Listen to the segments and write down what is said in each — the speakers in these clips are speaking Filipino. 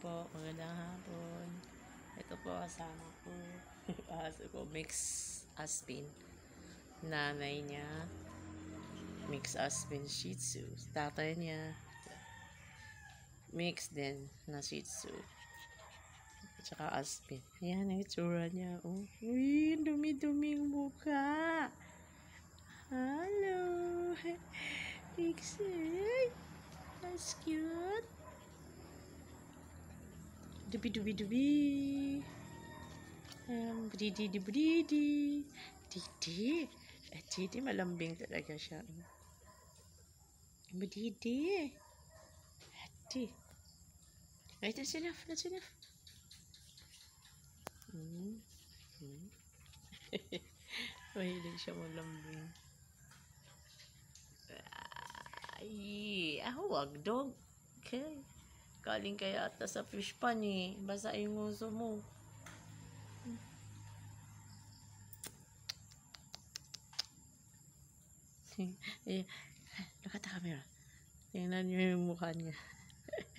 po, magandang hapon. Ito po kasama ko. Aso ko, mix aspin. Nanay niya, mix aspin shih tzu. Tatay niya, mix din na shih tzu. At saka aspin. Ayan, ang itsura niya. Oh. Uy, dumi-duming mukha. Hello. Pixie. That's Dubi dubi dubi. Um, bridi di bridi. Didi. Eh, Didi malambing talaga siya. Bridi. Hati. Right, that's enough. That's enough. Hmm. Hmm. Mahilig siya malambing. Ay, ah, wag dog. Okay. Galing kaya ata sa fish pan eh. Basa yung uso mo. eh, look at the camera. Tingnan niyo yung mukha niya.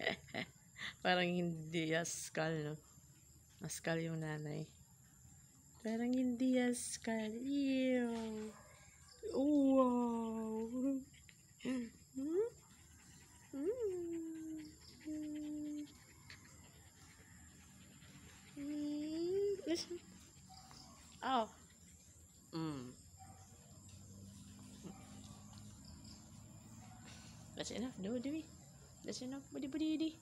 Parang hindi askal, no? Askal yung nanay. Parang hindi askal. Ew. Wow. Christian? Oh. Mm. That's enough, do we? That's enough, buddy, buddy, buddy.